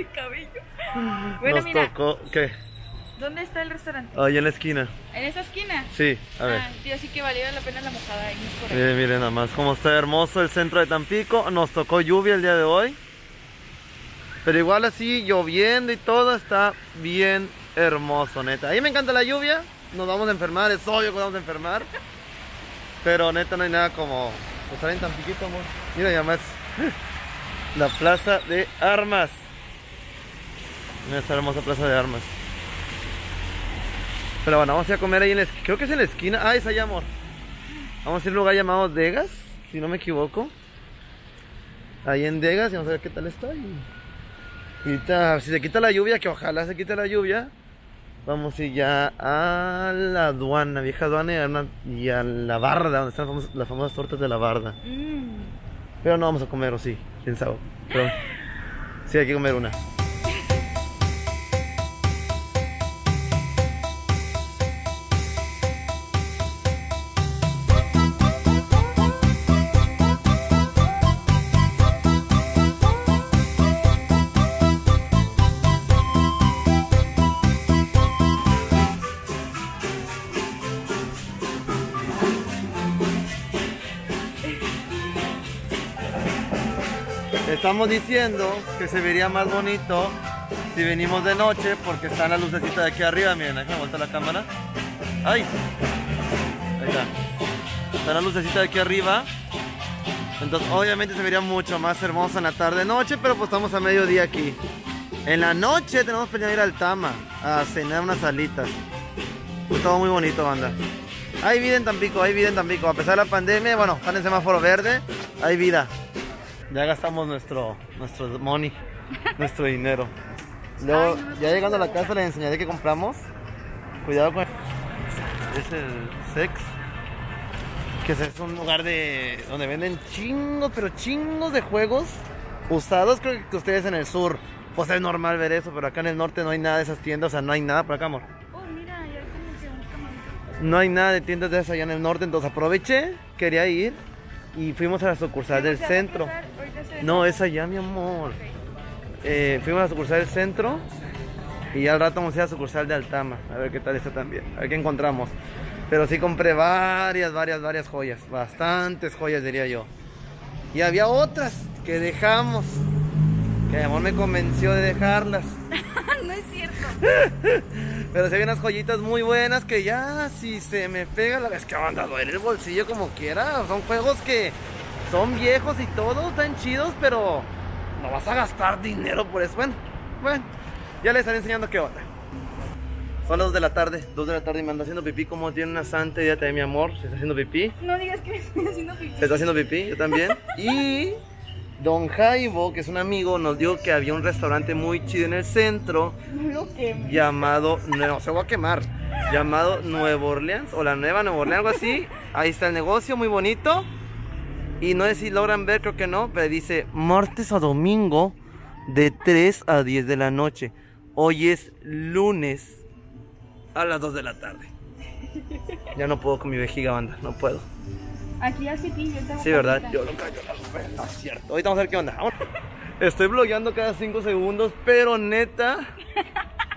de cabello. Bueno, Nos mira, tocó, ¿qué? ¿dónde está el restaurante? Ahí en la esquina. ¿En esa esquina? Sí, a ver. Ah, tío, sí que valiera la pena la mojada ahí. por ahí. Miren, miren nada más cómo está hermoso el centro de Tampico. Nos tocó lluvia el día de hoy. Pero igual así, lloviendo y todo, está bien hermoso, neta. A mí me encanta la lluvia. Nos vamos a enfermar, es obvio que nos vamos a enfermar. Pero neta no hay nada como pues, estar en Tampiquito, amor. Mira, ya más la plaza de armas. Mira esta hermosa plaza de armas. Pero bueno, vamos a ir a comer ahí en la esquina. Creo que es en la esquina. Ah, es allá, amor. Vamos a ir a un lugar llamado Degas, si no me equivoco. Ahí en Degas y vamos a ver qué tal está. Y si se quita la lluvia, que ojalá se quite la lluvia, vamos a ir ya a la aduana, vieja aduana y a, una- y a la barda, donde están las famosas, las famosas tortas de la barda. Mm. Pero no vamos a comer, o sí, quién sabe. Pero sí, hay que comer una. Diciendo que se vería más bonito si venimos de noche porque están las lucecitas de aquí arriba. Miren, déjame voltear la cámara. ¡Ay! Ahí está. Están las lucecitas de aquí arriba. Entonces, obviamente se vería mucho más hermosa en la tarde-noche, pero pues estamos a mediodía aquí. En la noche tenemos planeado ir al Tama a cenar unas alitas. Pues todo muy bonito, banda. Hay vida en Tampico, hay vida en Tampico. A pesar de la pandemia, bueno, están en semáforo verde, hay vida. Ya gastamos nuestro, nuestro money, nuestro dinero. Luego, ya llegando a la casa les enseñaré que compramos. Cuidado con... Es el Sex. Que es un lugar de donde venden chingos, pero chingos de juegos usados. Creo que ustedes en el sur, pues es normal ver eso, pero acá en el norte no hay nada de esas tiendas, o sea, no hay nada por acá, amor. Oh, mira, ya. No hay nada de tiendas de esas allá en el norte, entonces aproveché, quería ir y fuimos a la sucursal del ¿Se va a centro. cruzar? No, es allá, mi amor. Eh, fuimos a la sucursal del centro y ya al rato vamos a ir a la sucursal de Altama. A ver qué tal está también. A ver qué encontramos. Pero sí compré varias, varias, varias joyas. Bastantes joyas, diría yo. Y había otras que dejamos. Que mi amor me convenció de dejarlas. no es cierto. Pero sí había unas joyitas muy buenas que ya si se me pega la vez que van a duele el bolsillo como quiera. Son juegos que son viejos y todo, están chidos, pero no vas a gastar dinero por eso. Bueno, bueno, ya les estaré enseñando qué onda. Son las 2 de la tarde, 2 de la tarde y me anda haciendo pipí como tiene una santa idea de mi amor. Se está haciendo pipí. No digas que me estoy haciendo pipí. Se está haciendo pipí, yo también. Y Don Jaibo, que es un amigo, nos dijo que había un restaurante muy chido en el centro llamado, no se va a quemar, llamado Nuevo Orleans o la Nueva Nueva Orleans, algo así. Ahí está el negocio, muy bonito. Y no sé si logran ver, creo que no, pero dice martes a domingo de 3 a 10 de la noche. Hoy es lunes a las 2 de la tarde. Ya no puedo con mi vejiga, banda, no puedo. Aquí haz pipí, yo tengo Sí, ¿verdad? Yo lo callo la es cierto. Ahorita vamos a ver qué onda. Estoy blogueando cada 5 segundos, pero neta,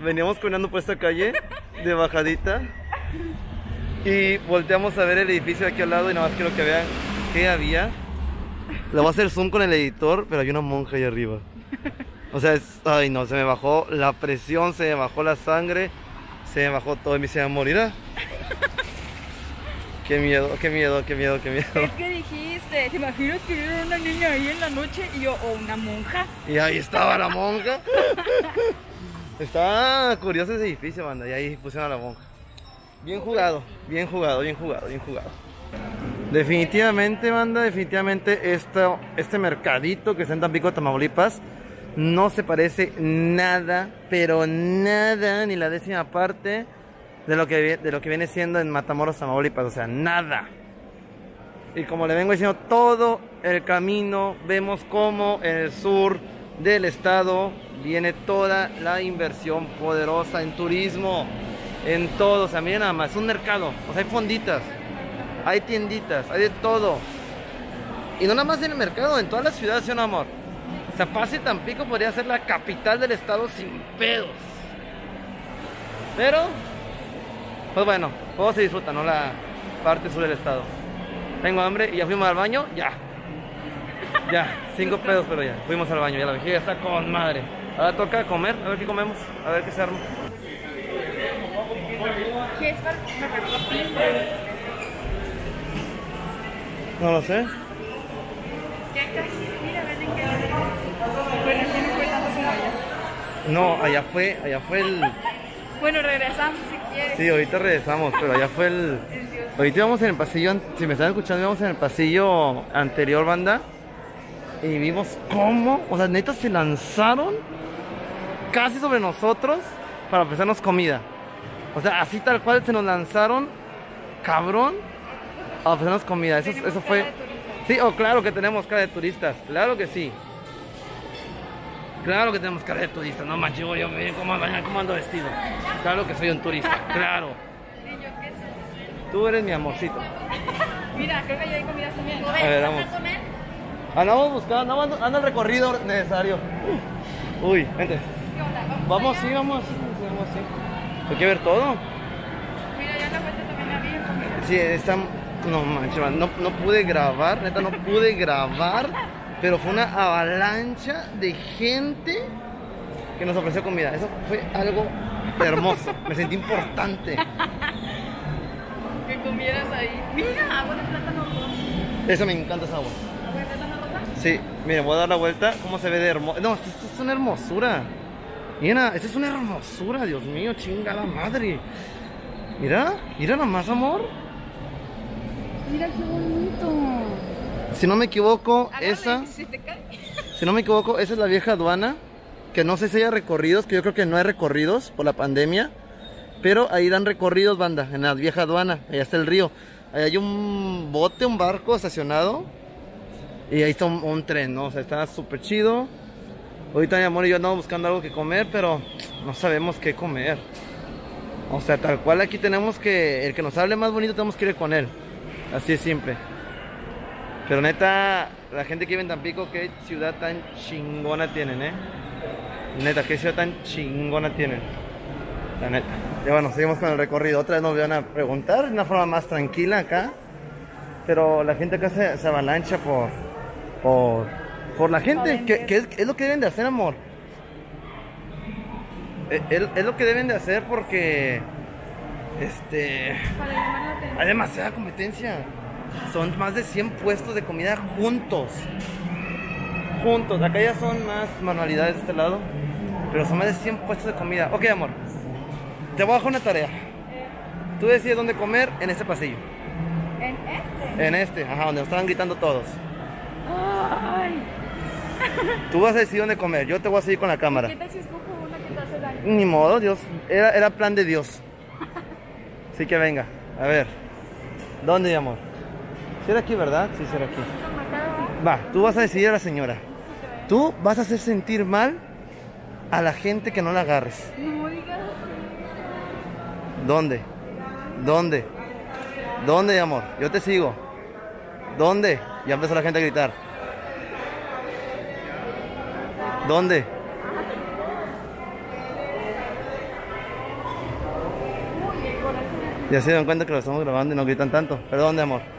veníamos caminando por esta calle de bajadita y volteamos a ver el edificio de aquí al lado y nada más quiero que vean qué había. Le voy a hacer zoom con el editor, pero hay una monja ahí arriba. O sea, es- ay no, se me bajó la presión, se me bajó la sangre, se me bajó todo y me hice a morir. Qué miedo, qué miedo, qué miedo, qué miedo. Es que dijiste, ¿te imaginas que era una niña ahí en la noche? Y yo, o una monja. Y ahí estaba la monja. Está curioso ese edificio, banda. Y ahí pusieron a la monja. Bien jugado, bien jugado, bien jugado, bien jugado. Definitivamente, banda, definitivamente esto, este mercadito que está en Tampico, Tamaulipas, no se parece nada, pero nada, ni la décima parte de lo que, de lo que viene siendo en Matamoros, Tamaulipas. O sea, nada. Y como le vengo diciendo, todo el camino vemos como en el sur del estado viene toda la inversión poderosa en turismo, en todo. O sea, miren nada más, es un mercado. O sea, hay fonditas, hay tienditas, hay de todo. Y no nada más en el mercado, en todas las ciudades, ¿sí no, amor? O fácil Tampico podría ser la capital del estado sin pedos. Pero, pues bueno, todo se disfruta, ¿no? La parte sur del estado. Tengo hambre y ya fuimos al baño, ya. Ya, cinco pedos, pero ya. Fuimos al baño, ya la vejiga está con madre. Ahora toca comer, a ver qué comemos, a ver qué se arma. ¿Qué es para No lo sé. No allá. Fue, allá fue el... Bueno, regresamos. Sí, ahorita regresamos, pero allá fue el... Ahorita íbamos en el pasillo, si me están escuchando, íbamos en el pasillo anterior, banda. Y vimos cómo, o sea, neta se lanzaron casi sobre nosotros para ofrecernos comida. O sea, así tal cual se nos lanzaron, cabrón, a ofrecernos comida. Eso, eso fue... Sí, oh, claro que tenemos cara de turistas, claro que sí. Claro que tenemos cara de turistas, no manches, yo, me cómo, cómo ando vestido. Claro que soy un turista, claro. Y yo, ¿qué es eso? Tú eres mi amorcito. Mira, creo que ya hay comida también. A ver, vamos. Andamos buscando, andamos, anda el recorrido necesario. Uy, vente. ¿Qué onda? Vamos, sí, vamos, vamos, sí. Hay que ver todo. Mira, ya en la vuelta también había comida. Sí, está... No manches, man, no, no pude grabar, neta, no pude grabar. Pero fue una avalancha de gente que nos ofreció comida. Eso fue algo hermoso. Me sentí importante. Que comieras ahí. Mira, agua de plátano rojo. Eso me encanta esa agua. ¿Agua de plátano roja? Sí, miren, voy a dar la vuelta. ¿Cómo se ve de hermoso? No, esto, esto es una hermosura. Mira, esto es una hermosura, Dios mío, chingada madre. Mira, mira nomás, amor. Mira qué bonito. Si no me equivoco, Agárrale, esa, Si te cae. si no me equivoco, esa es la vieja aduana. Que no sé si haya recorridos, que yo creo que no hay recorridos por la pandemia. Pero ahí dan recorridos, banda, en la vieja aduana. Allá está el río. Ahí hay un bote, un barco estacionado. Y ahí está un, un tren, ¿no? O sea, está súper chido. Ahorita mi amor y yo andamos buscando algo que comer, pero no sabemos qué comer. O sea, tal cual aquí tenemos que, el que nos hable más bonito tenemos que ir con él. Así es simple. Pero neta, la gente que vive en Tampico, qué ciudad tan chingona tienen, ¿eh? Neta, qué ciudad tan chingona tienen. La neta. Y bueno, seguimos con el recorrido. Otra vez nos van a preguntar de una forma más tranquila acá. Pero la gente acá se, se avalancha por, por, por la gente. Que, que es, es lo que deben de hacer, amor. Es, es- es lo que deben de hacer porque... Este... Para llamar la atención. Hay demasiada competencia. Son más de 100 puestos de comida juntos. Juntos. Acá ya son más manualidades de este lado. Pero son más de 100 puestos de comida. Ok, amor. Te voy a dejar una tarea. Tú decides dónde comer en este pasillo. En este. En este, ajá, donde nos estaban gritando todos. Ay. Tú vas a decidir dónde comer. Yo te voy a seguir con la cámara. ¿Qué tal si escojo una que te hace daño? Ni modo, Dios. Era, era plan de Dios. Así que venga. A ver. ¿Dónde, mi amor? Si era aquí, ¿verdad? Sí, será aquí. Va, tú vas a decidir a la señora. Tú vas a hacer sentir mal a la gente que no la agarres. ¿Dónde? ¿Dónde? ¿Dónde, amor? Yo te sigo. ¿Dónde? Ya empezó la gente a gritar. ¿Dónde? Ya se dieron cuenta que lo estamos grabando y no gritan tanto. ¿Pero dónde, amor?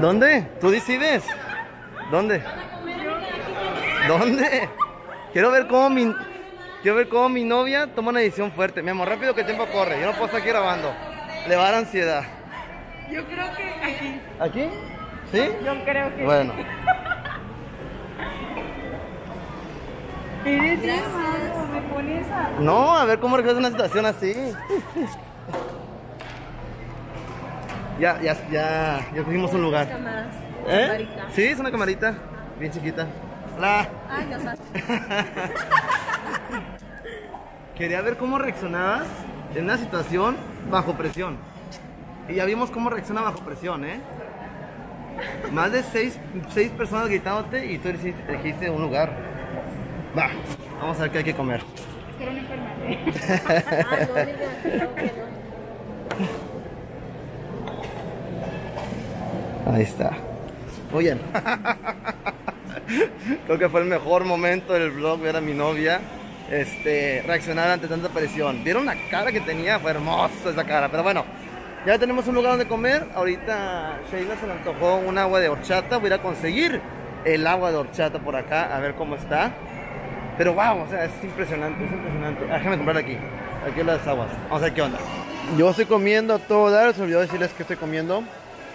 ¿Dónde? Tú decides. ¿Dónde? ¿Dónde? Quiero ver cómo mi quiero ver cómo mi novia toma una decisión fuerte. Mi amor, rápido que el tiempo corre. Yo no puedo estar aquí grabando. Le va a dar ansiedad. Yo creo que aquí. ¿Aquí? ¿Sí? Yo creo que. Bueno. Eres me pones a. No, a ver cómo resuelves una situación así. Ya, ya, ya, ya cogimos un lugar. ¿Eh? Sí, es una camarita, bien chiquita. La. Ay, no sabes. Quería ver cómo reaccionabas en una situación bajo presión. Y ya vimos cómo reacciona bajo presión, ¿eh? Más de seis, seis personas gritándote y tú elegiste, un lugar. Va, vamos a ver qué hay que comer. Quiero una enfermera. Ah, no, no. Ahí está. Oigan. Creo que fue el mejor momento del vlog ver a mi novia este, reaccionar ante tanta presión. ¿Vieron la cara que tenía? Fue hermosa esa cara. Pero bueno, ya tenemos un lugar donde comer. Ahorita Sheila se le antojó un agua de horchata. Voy a ir a conseguir el agua de horchata por acá a ver cómo está. Pero wow, o sea, es impresionante, es impresionante. Ah, Déjame comprar aquí. Aquí las aguas. Vamos a ver qué onda. Yo estoy comiendo todo. Se olvidó decirles que estoy comiendo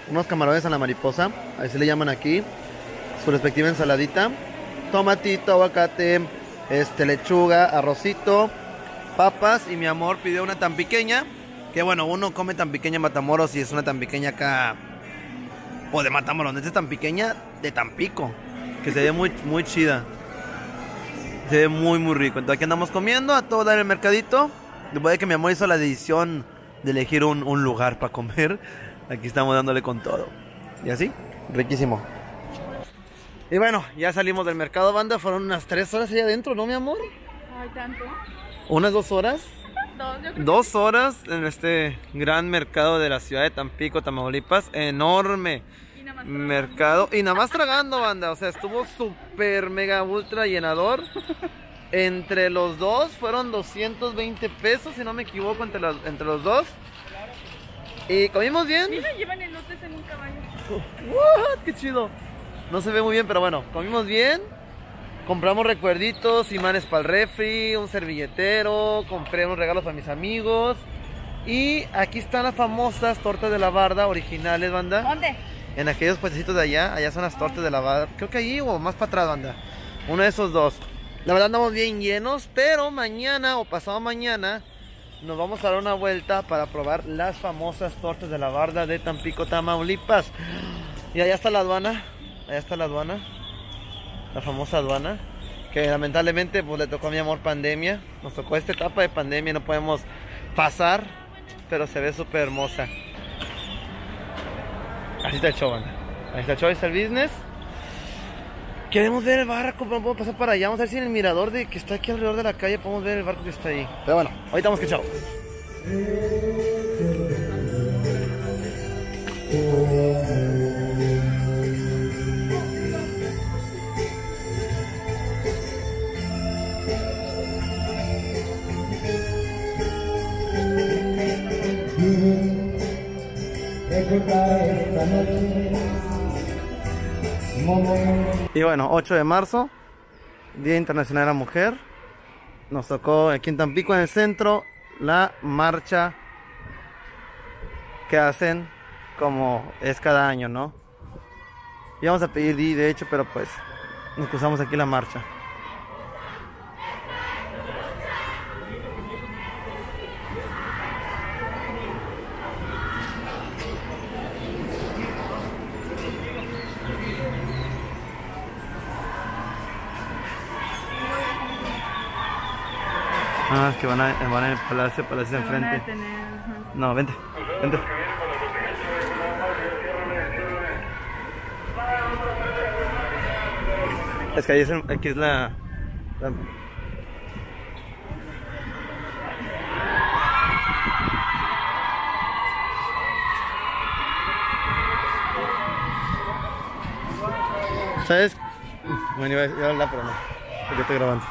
unos camarones a la mariposa. Así le llaman aquí. Su respectiva ensaladita. Tomatito, aguacate, este, lechuga, arrocito, papas. Y mi amor pidió una tan pequeña. Que bueno, uno come tan pequeña en Matamoros y es una tan pequeña acá. O de Matamoros, esta es tan pequeña de Tampico. Que se ve muy, muy chida. Se ve muy, muy rico. Entonces aquí andamos comiendo a todo dar el mercadito. Después de que mi amor hizo la decisión de elegir un lugar para comer, aquí estamos dándole con todo. Y así, riquísimo. Y bueno, ya salimos del mercado, banda. Fueron unas tres horas allá adentro, ¿no, mi amor? Ay, tanto. Unas dos horas. Dos, yo creo. Dos horas en este gran mercado de la ciudad de Tampico, Tamaulipas. Enorme Y nada más mercado. Y nada más tragando, banda. O sea, estuvo súper, mega, ultra llenador. Entre los dos fueron 220 pesos, si no me equivoco, entre los, entre los dos. Y comimos bien. Mira, llevan elotes en un caballo. What? ¡Qué chido! No se ve muy bien, pero bueno, comimos bien. Compramos recuerditos, imanes para el refri, un servilletero, compré unos regalos para mis amigos. Y aquí están las famosas tortas de la barda originales, banda. ¿Dónde? En aquellos puestecitos de allá, allá son las tortas de la barda. Creo que allí o más para atrás, banda. Uno de esos dos. La verdad andamos bien llenos, pero mañana o pasado mañana nos vamos a dar una vuelta para probar las famosas tortas de la barda de Tampico, Tamaulipas. Y allá está la aduana, allá está la aduana, la famosa aduana, que lamentablemente pues le tocó a mi amor pandemia, nos tocó esta etapa de pandemia, no podemos pasar, pero se ve súper hermosa. Así está el show. Ahí está el show, ahí está el business. Queremos ver el barco, pero podemos pasar para allá. Vamos a ver si en el mirador de que está aquí alrededor de la calle podemos ver el barco que está ahí. Pero bueno, ahorita vamos que chao. Y bueno, 8 de marzo, Día Internacional de la Mujer. Nos tocó aquí en Tampico, en el centro, la marcha que hacen como es cada año, ¿no? Íbamos a pedir di, de hecho, pero pues nos cruzamos aquí la marcha. Ah, es que van a, van al palacio, palacio a enfrente. No, vente, vente. Es que ahí es, aquí es la, la- ¿Sabes? Bueno, a iba a hablar, pero no. Porque estoy grabando.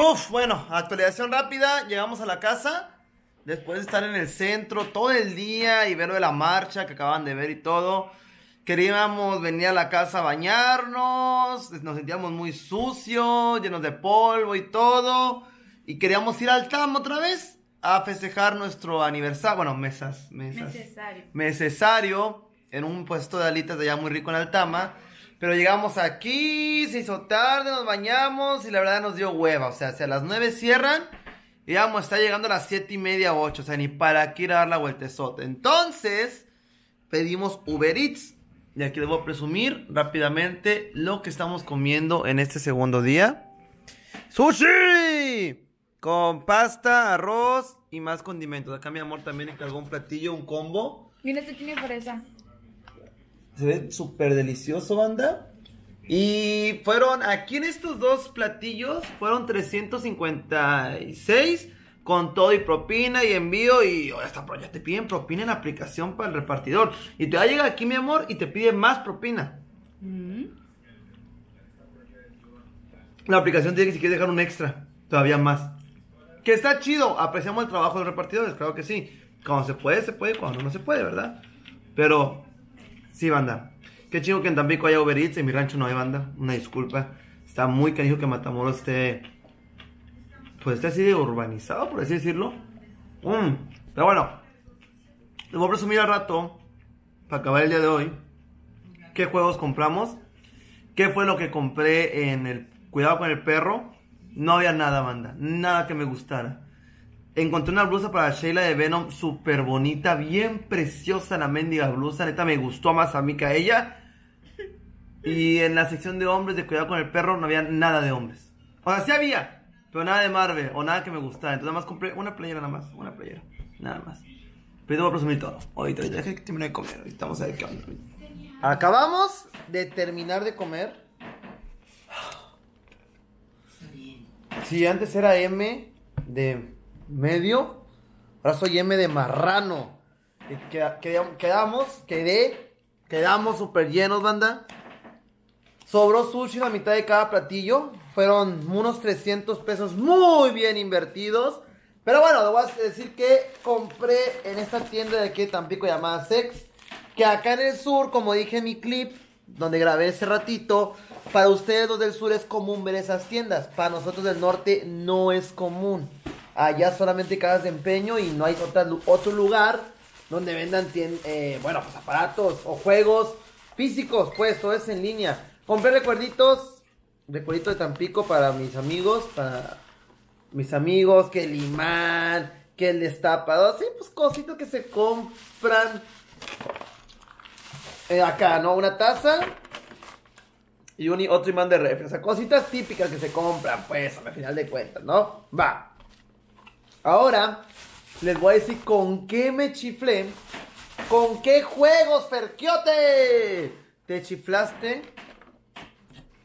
Uf, bueno, actualización rápida. Llegamos a la casa. después de estar en el centro todo el día y ver lo de la marcha que acaban de ver y todo, queríamos venir a la casa a bañarnos, nos sentíamos muy sucios, llenos de polvo y todo, y queríamos ir al TAM otra vez a festejar nuestro aniversario, bueno, mesas, mesas. Necesario. Necesario, en un puesto de alitas de allá muy rico en Altama. Pero llegamos aquí, se hizo tarde, nos bañamos y la verdad nos dio hueva. O sea, si a las 9 cierran, y vamos, está llegando a las 7 y media, 8. O sea, ni para aquí ir a dar la vueltezota. Entonces, pedimos Uber Eats. Y aquí les voy a presumir rápidamente lo que estamos comiendo en este segundo día. ¡Sushi! Con pasta, arroz y más condimentos. Acá mi amor también encargó un platillo, un combo. Mira, este tiene fresa. Se ve súper delicioso, banda. Y fueron, aquí en estos dos platillos, fueron 356 con todo y propina y envío. Y oh, hasta ya te piden propina en la aplicación para el repartidor. Y te va a llegar aquí, mi amor, y te pide más propina. Mm. La aplicación tiene que si quieres dejar un extra, todavía más. Que está chido, apreciamos el trabajo de los repartidores, claro que sí. Cuando se puede, se puede, cuando no se puede, ¿verdad? Pero, sí, banda. Qué chido que en Tampico haya Uber Eats, en mi rancho no hay banda, una disculpa. Está muy canijo que Matamoros esté, pues esté así de urbanizado, por así decirlo. Mm, Pero bueno, les voy a presumir al rato, para acabar el día de hoy, qué juegos compramos, qué fue lo que compré en el Cuidado con el Perro. No había nada, banda, nada que me gustara. Encontré una blusa para Sheila de Venom súper bonita, bien preciosa la mendiga blusa, neta me gustó más a mí que a ella. Y en la sección de hombres de Cuidado con el Perro no había nada de hombres. O sea, sí había, pero nada de Marvel o nada que me gustara. Entonces nada más compré una playera nada más, una playera, nada más. Pero te voy a presumir todo. Ahorita, que termine de comer, ahorita a ver qué onda. Acabamos de terminar de comer. Si antes era M de medio, ahora soy M de marrano. Y queda- queda- quedamos, quedé, quedamos súper llenos, banda. Sobró sushi la mitad de cada platillo. Fueron unos 300 pesos muy bien invertidos. Pero bueno, le voy a decir que compré en esta tienda de aquí de Tampico llamada Sex. Que acá en el sur, como dije en mi clip, donde grabé ese ratito, para ustedes los del sur es común ver esas tiendas. Para nosotros del norte no es común. Allá solamente casas de empeño y no hay otra otro lugar donde vendan eh, bueno, pues aparatos o juegos físicos, pues todo es en línea. Compré recuerditos, recuerditos de Tampico para mis amigos, para mis amigos, que el imán, que el destapador, sí, pues cositas que se compran eh, acá, ¿no? Una taza y un, otro imán de refri, o sea, cositas típicas que se compran, pues, al final de cuentas, ¿no? Va. Ahora, les voy a decir con qué me chiflé. ¿Con qué juegos, Ferquiote? ¿Te chiflaste?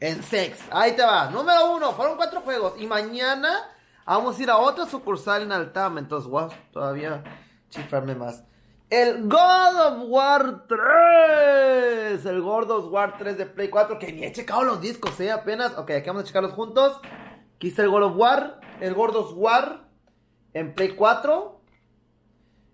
En sex. Ahí te va. Número uno. Fueron cuatro juegos. Y mañana vamos a ir a otra sucursal en Altama. Entonces, wow, todavía chiflarme más. El God of War 3. El God War 3 de Play 4. Que ni he checado los discos, eh. Apenas. Ok, aquí vamos a checarlos juntos. Aquí está el God of War. El God War en Play 4.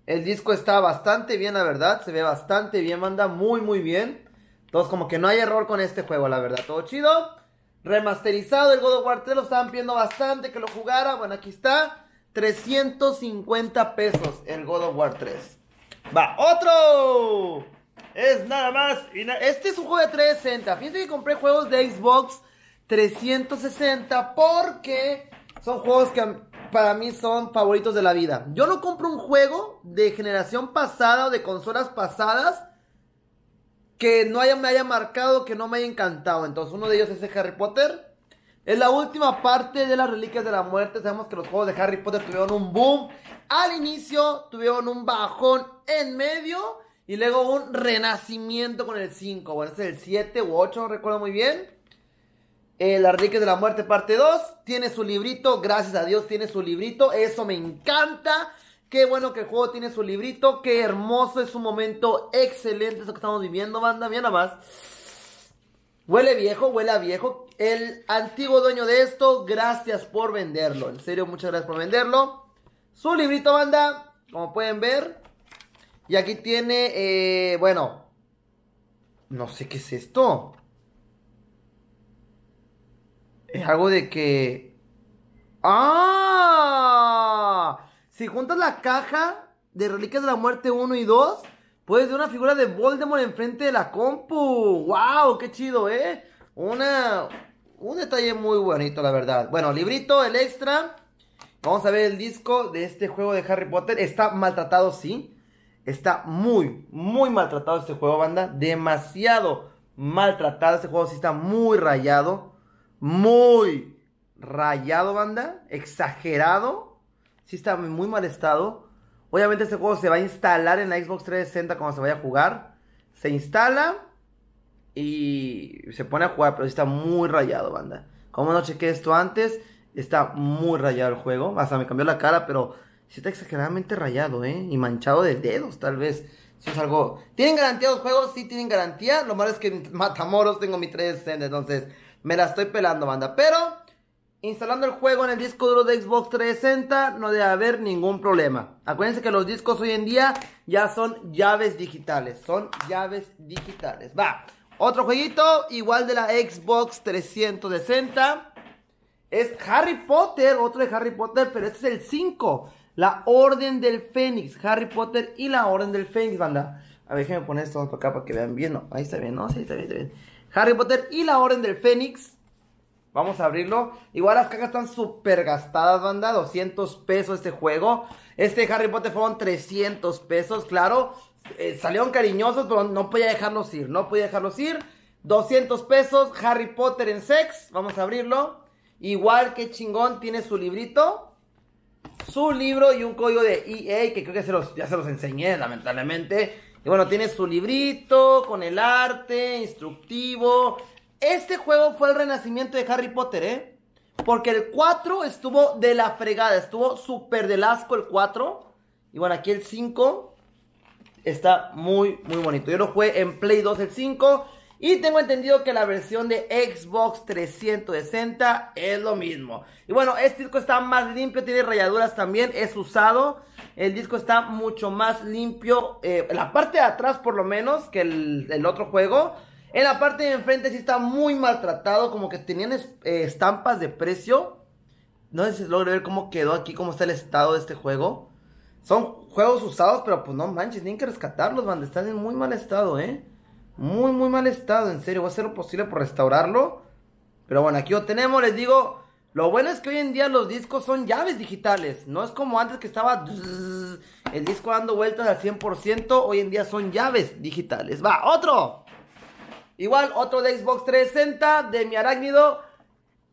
El disco está bastante bien, la verdad. Se ve bastante bien, manda muy, muy bien. Entonces, como que no hay error con este juego, la verdad. Todo chido. Remasterizado el God of War 3. Lo estaban pidiendo bastante que lo jugara. Bueno, aquí está. 350 pesos el God of War 3. Va, otro. Es nada más. y este es un juego de 360. Fíjense que compré juegos de Xbox 360 porque son juegos que para mí son favoritos de la vida. Yo no compro un juego de generación pasada o de consolas pasadas que no haya, me haya marcado, que no me haya encantado. Entonces, uno de ellos es Harry Potter. Es la última parte de las Reliquias de la Muerte. Sabemos que los juegos de Harry Potter tuvieron un boom. Al inicio tuvieron un bajón en medio. Y luego un renacimiento con el 5. Bueno, es el 7 u 8, no recuerdo muy bien. Eh, Las Reliquias de la Muerte parte 2. Tiene su librito. Gracias a Dios tiene su librito. Eso me encanta. Qué bueno que el juego tiene su librito. Qué hermoso. Es un momento excelente eso que estamos viviendo, banda. Mira nada más. Huele viejo, huele a viejo. El antiguo dueño de esto, gracias por venderlo. En serio, muchas gracias por venderlo. Su librito, banda. como pueden ver. Y aquí tiene, eh, bueno, no sé qué es esto. Algo de que... ¡Ah! Si juntas la caja de Reliquias de la Muerte 1 y 2, puedes ver una figura de Voldemort enfrente de la compu. ¡Wow! ¡Qué chido, eh! Una... Un detalle muy bonito, la verdad. Bueno, librito, el extra. Vamos a ver el disco de este juego de Harry Potter. Está maltratado, sí. Está muy, muy maltratado este juego, banda. Demasiado maltratado. Este juego sí está muy rayado. Muy rayado, banda. Exagerado. Sí está muy mal estado. Obviamente este juego se va a instalar en la Xbox 360 cuando se vaya a jugar. Se instala y se pone a jugar, pero sí está muy rayado, banda. Como no chequé esto antes, está muy rayado el juego. Hasta me cambió la cara, pero sí está exageradamente rayado, ¿eh? Y manchado de dedos, tal vez. Eso es algo... ¿Tienen garantía los juegos? Sí, tienen garantía. Lo malo es que en Matamoros tengo mi 360, entonces me la estoy pelando, banda. Pero instalando el juego en el disco duro de Xbox 360 no debe haber ningún problema. Acuérdense que los discos hoy en día ya son llaves digitales. Son llaves digitales. Va. Otro jueguito, igual de la Xbox 360. Es Harry Potter, otro de Harry Potter, pero este es el 5. La Orden del Fénix. Harry Potter y la Orden del Fénix, banda. A ver, déjenme poner esto acá para que vean bien. No, ahí está bien, ¿no? Sí, está bien, está bien. Harry Potter y la Orden del Fénix. Vamos a abrirlo. Igual las cajas están súper gastadas, banda. 200 pesos este juego. Este Harry Potter fueron 300 pesos, claro. Eh, salieron cariñosos, pero no podía dejarlos ir. No podía dejarlos ir. 200 pesos. Harry Potter en sex. Vamos a abrirlo. Igual que chingón tiene su librito. Su libro y un código de EA que creo que se los, ya se los enseñé, lamentablemente. Y bueno, tiene su librito con el arte, instructivo. Este juego fue el renacimiento de Harry Potter, ¿eh? Porque el 4 estuvo de la fregada, estuvo súper del asco el 4. Y bueno, aquí el 5 está muy, muy bonito. Yo lo jugué en Play 2 el 5. Y tengo entendido que la versión de Xbox 360 es lo mismo. Y bueno, este disco está más limpio, tiene rayaduras también, es usado. El disco está mucho más limpio, eh, la parte de atrás por lo menos que el, otro juego. En la parte de enfrente sí está muy maltratado, como que tenían eh, estampas de precio. No sé si se logra ver cómo quedó aquí, cómo está el estado de este juego. Son juegos usados, pero pues no manches, tienen que rescatarlos, banda. Están en muy mal estado, ¿eh? Muy, muy mal estado, en serio. Voy a hacer lo posible por restaurarlo. Pero bueno, aquí lo tenemos, les digo. Lo bueno es que hoy en día los discos son llaves digitales. No es como antes que estaba el disco dando vueltas al 100%. Hoy en día son llaves digitales. Va, otro. Igual, otro de Xbox 360 de mi arácnido.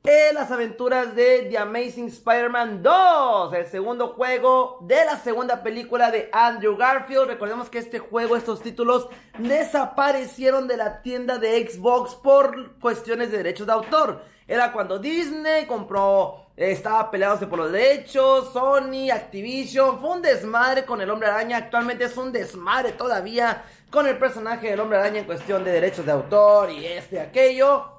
En las aventuras de The Amazing Spider-Man 2, el segundo juego de la segunda película de Andrew Garfield. Recordemos que este juego, estos títulos desaparecieron de la tienda de Xbox por cuestiones de derechos de autor. Era cuando Disney compró, estaba peleándose por los derechos, Sony, Activision, fue un desmadre con el hombre araña, actualmente es un desmadre todavía con el personaje del hombre araña en cuestión de derechos de autor y este, aquello.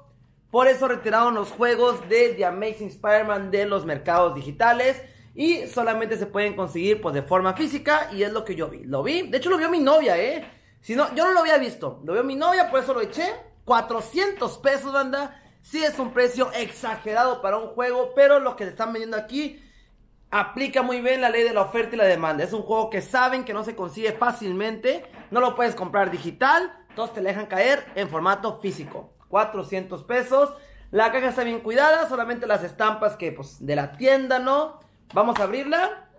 Por eso retiraron los juegos de The Amazing Spider-Man de los mercados digitales. Y solamente se pueden conseguir pues de forma física. Y es lo que yo vi. Lo vi. De hecho lo vio mi novia, eh. Si no, yo no lo había visto. Lo vio mi novia, por eso lo eché. 400 pesos, banda. Sí es un precio exagerado para un juego. Pero lo que le están vendiendo aquí aplica muy bien la ley de la oferta y la demanda. Es un juego que saben que no se consigue fácilmente. No lo puedes comprar digital. Todos te dejan caer en formato físico. 400 pesos. La caja está bien cuidada, solamente las estampas que pues de la tienda, ¿no? Vamos a abrirla.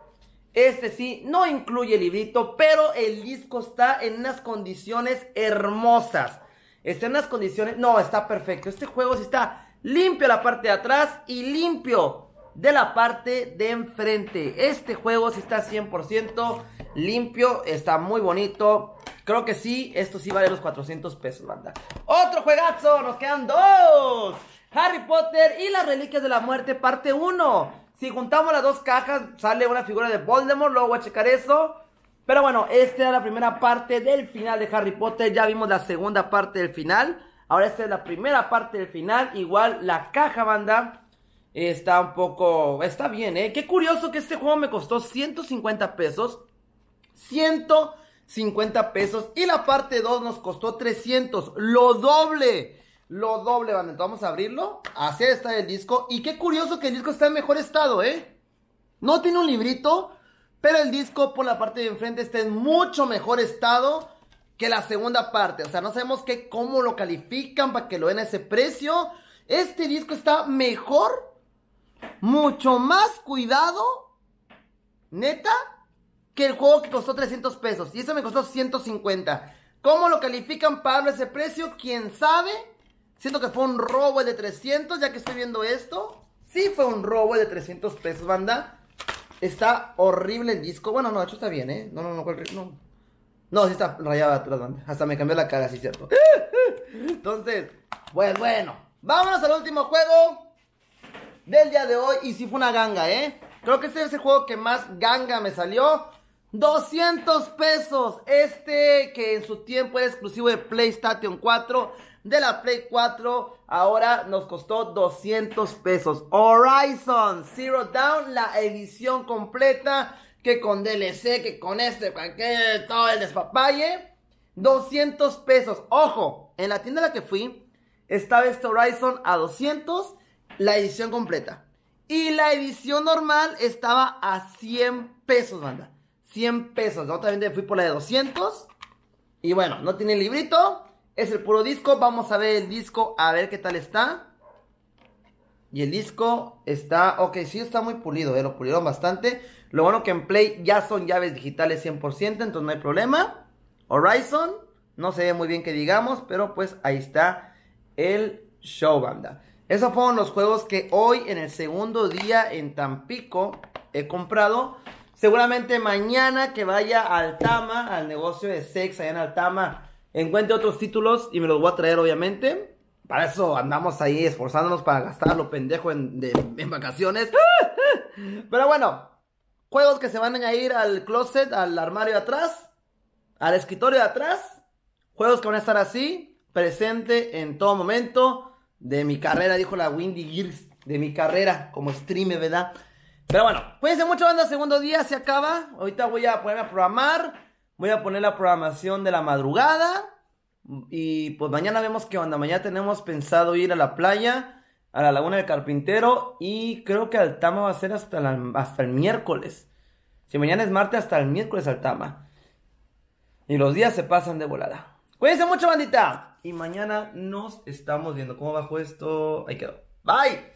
Este sí, no incluye librito, pero el disco está en unas condiciones hermosas. Está en unas condiciones, no, está perfecto. Este juego sí está limpio la parte de atrás y limpio de la parte de enfrente. Este juego sí está 100% limpio, está muy bonito. Creo que sí, esto sí vale los 400 pesos, banda. Otro juegazo, nos quedan dos. Harry Potter y las Reliquias de la Muerte, parte 1. Si juntamos las dos cajas, sale una figura de Voldemort, luego voy a checar eso. Pero bueno, esta era la primera parte del final de Harry Potter. Ya vimos la segunda parte del final. Ahora esta es la primera parte del final. Igual la caja, banda, está un poco... Está bien, ¿eh? Qué curioso que este juego me costó 150 pesos. 150 pesos. Y la parte 2 nos costó 300. Lo doble. Lo doble, vamos a abrirlo. Así está el disco. Y qué curioso que el disco está en mejor estado, ¿eh? No tiene un librito. Pero el disco por la parte de enfrente está en mucho mejor estado que la segunda parte. O sea, no sabemos qué, cómo lo califican para que lo den a ese precio. Este disco está mejor, mucho más cuidado, neta, que el juego que costó 300 pesos. Y ese me costó 150. ¿Cómo lo califican para ese precio? ¿Quién sabe? Siento que fue un robo de 300, ya que estoy viendo esto. Sí fue un robo de 300 pesos, banda. Está horrible el disco. Bueno, no, de hecho está bien, ¿eh? No, no, no, no. No, sí está rayado atrás, banda. Hasta me cambió la cara, sí, cierto. Entonces, pues bueno. Vámonos al último juego del día de hoy. Y sí fue una ganga, ¿eh? Creo que este es el juego que más ganga me salió. 200 pesos. Este que en su tiempo era exclusivo de PlayStation 4. De la Play 4. Ahora nos costó 200 pesos. Horizon Zero Down. La edición completa. Que con DLC. Que con este. Que todo el despapalle. 200 pesos. Ojo. En la tienda a la que fui. Estaba este Horizon a 200. La edición completa. Y la edición normal estaba a 100 pesos, banda. 100 pesos. Yo también fui por la de 200. Y bueno, no tiene librito. Es el puro disco. Vamos a ver el disco. A ver qué tal está. Y el disco está... Ok, sí está muy pulido. Eh, lo pulieron bastante. Lo bueno que en Play ya son llaves digitales 100%. Entonces no hay problema. Horizon. No se ve muy bien que digamos. Pero pues ahí está el show, banda. Esos fueron los juegos que hoy en el segundo día en Tampico he comprado. Seguramente mañana que vaya a Altama, al negocio de sex allá en Altama, encuentre otros títulos y me los voy a traer obviamente. Para eso andamos ahí esforzándonos para gastar lo pendejo en, de, vacaciones. Pero bueno, juegos que se van a ir al closet, al armario de atrás, al escritorio de atrás. Juegos que van a estar así, presente en todo momento de mi carrera, dijo la Windy Gears, de mi carrera como streamer, ¿verdad? Pero bueno, cuídense mucho, banda, segundo día se acaba. Ahorita voy a ponerme a programar, voy a poner la programación de la madrugada. Y pues mañana vemos qué onda. Mañana tenemos pensado ir a la playa, a la Laguna del Carpintero. Y creo que Altama va a ser hasta, hasta el miércoles. Si mañana es martes, hasta el miércoles Altama. Y los días se pasan de volada. Cuídense mucho, bandita. Y mañana nos estamos viendo cómo bajo esto. Ahí quedó. Bye.